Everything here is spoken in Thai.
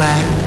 แรง